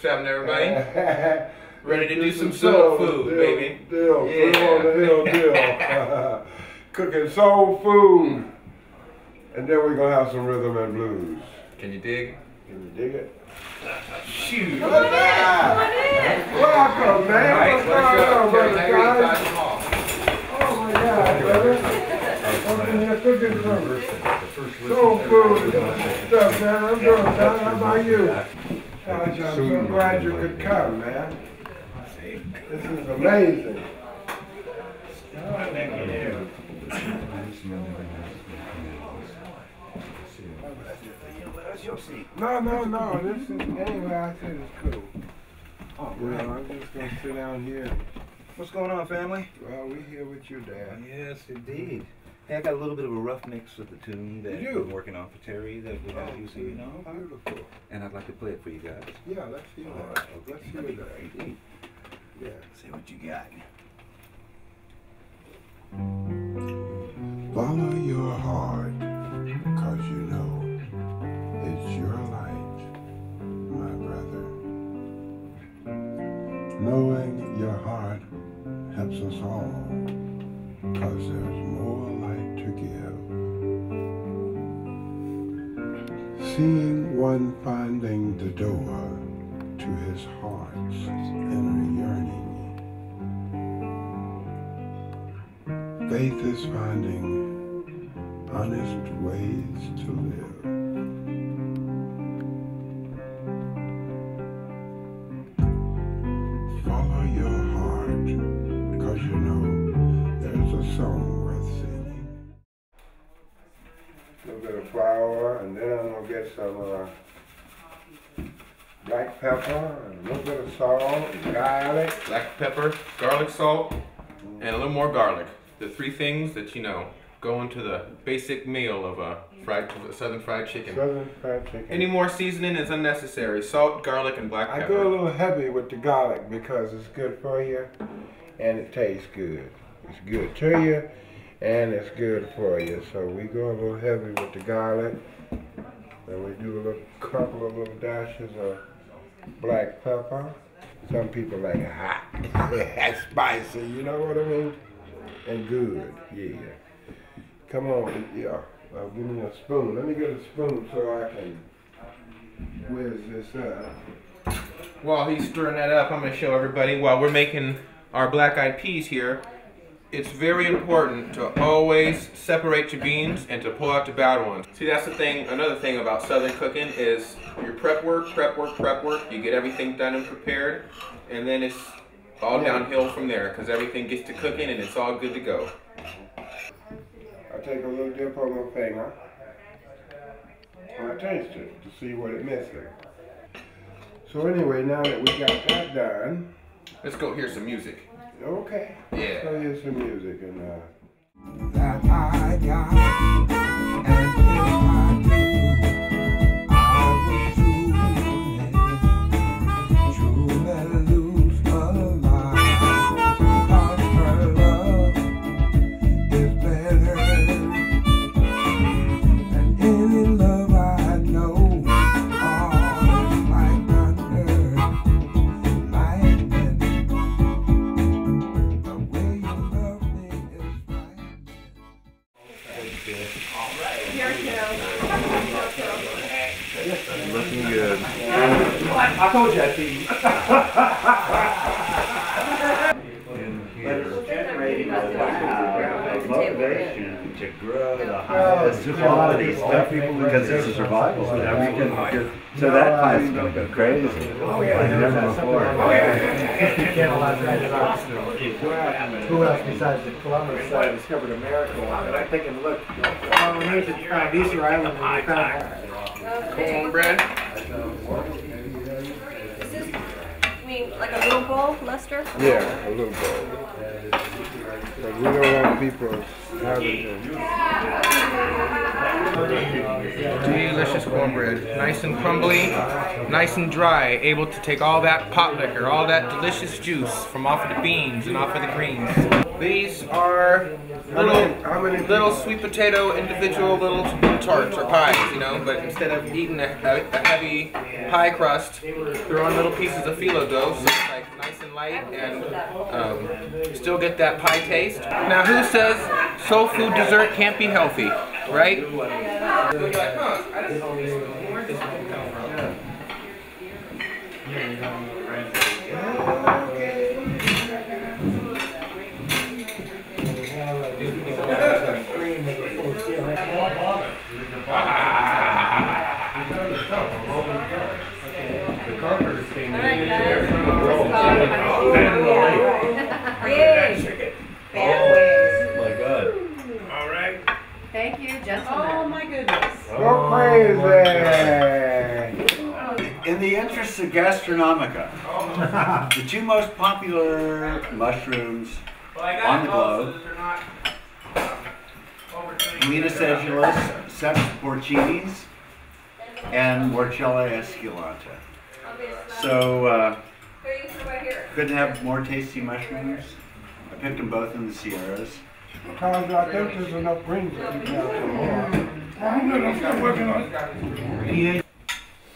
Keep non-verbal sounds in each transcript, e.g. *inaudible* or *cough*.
What's happening, everybody? Ready to do some soul food, deal, baby. Deal, Yeah. put on the hill *laughs* deal. *laughs* Cooking soul food. And then we're gonna have some rhythm and blues. Can you dig? Can you dig it? Shoot. Welcome, man. Right, What's let's going on, Terry brother Haggerty, guys? Oh my God, brother. I'm in here cooking some soul food and stuff, man. I'm doing fine. How about you? Gosh, I'm so glad you could come, man. This is amazing. No, no, no. This is anyway. I said it's cool. Oh, You know, I'm just gonna sit down here. What's going on, family? Well, we here with you, Dad. Yes, indeed. Hey, I got a little bit of a rough mix of the tune that You do? I'm working on for Terry that we got oh, using, you know, Beautiful. and I'd like to play it for you guys. Yeah, let's hear All that. right, okay. Let's hear that. Indeed. Yeah. See what you got. Follow your heart, cause you know it's your light, my brother. Knowing your heart helps us all, cause there's more Seeing one finding the door to his heart's inner yearning. Faith is finding honest ways to live. Follow your heart, cause you know there's a song flour, and then I'm gonna get some uh, black pepper, and a little bit of salt, and garlic. Black pepper, garlic salt, and a little more garlic. The three things that you know go into the basic meal of a fried southern fried chicken. Southern fried chicken. Any more seasoning is unnecessary. Salt, garlic, and black pepper. I go a little heavy with the garlic because it's good for you and it tastes good. It's good to you and it's good for you. So we go a little heavy with the garlic and we do a little couple of little dashes of black pepper. Some people like it hot, *laughs* spicy, you know what I mean? And good, yeah. Come on, yeah. Uh, give me a spoon. Let me get a spoon so I can whiz this up. While he's stirring that up, I'm to show everybody while we're making our black eyed peas here. It's very important to always separate your beans and to pull out the bad ones. See, that's the thing. Another thing about southern cooking is your prep work, prep work, prep work. You get everything done and prepared, and then it's all downhill from there because everything gets to cooking and it's all good to go. I take a little dip on my finger and I taste it to see what it missing. So anyway, now that we got that done, Let's go hear some music. Okay. Yeah. Let's go hear some music and uh that I got. And I told you I'd see you. motivation to grow the highest quality stuff because it's a survival. So now we can get, so that pip's gonna go crazy. Oh, yeah. Like never before. Who else besides the Columbus uh, discovered America? And I'm thinking, look, well, we need to find Easter Island and we found Cornbread. Is this, I mean, like a little bowl, Lester? yeah, a little bowl. But we don't want people having to. Delicious cornbread. Nice and crumbly, nice and dry. Able to take all that pot liquor, all that delicious juice from off of the beans and off of the greens. These are little, little sweet potato individual little tarts or pies, you know, but instead of eating a, a, heavy pie crust, throw on little pieces of phyllo dough so it's like nice and light and um, still get that pie taste. Now who says soul food dessert can't be healthy, right? In the interest of gastronomica, *laughs* the two most popular mushrooms on the globe, Lena sedulus, Seps porcinis, and Morchella esculenta. So, uh, couldn't have more tasty mushrooms. I picked them both in the Sierras. Because I think there's enough greens that you can have some more.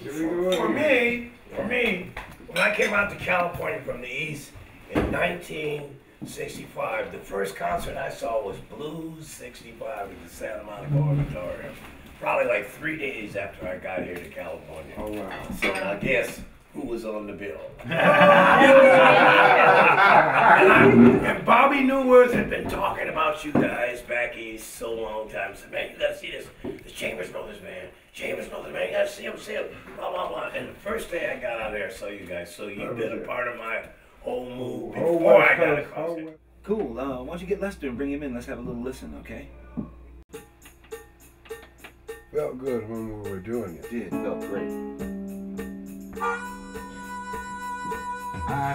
For me, for me, when I came out to California from the East in 1965, the first concert I saw was Blues 65 at the Santa Monica Auditorium. Probably like three days after I got here to California. Oh, wow. So now guess who was on the bill? *laughs* *laughs* and, *laughs* I- and Bobby Neuwirth had been talking about you guys back east so long time. Said, man, you gotta see this. The Chambers Brothers, man. Chambers Brothers, man. You gotta see them, see them. Blah blah blah. And the first day I got out there, I saw you guys. So you've been a part of my whole move before West I got across whole Cool. Uh, why don't you get Lester and bring him in? Let's have a little listen, okay? Felt good when we were doing it. Did felt great. I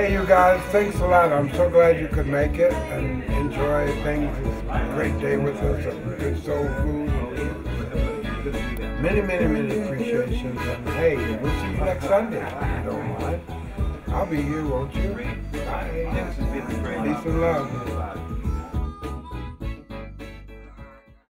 Hey, you guys, thanks a lot. I'm so glad you could make it and enjoy things. Great day with us, good soul food. Many, many, many appreciations. And hey, we'll see you next Sunday, don't mind. I'll be here, won't you? Bye. Peace and love.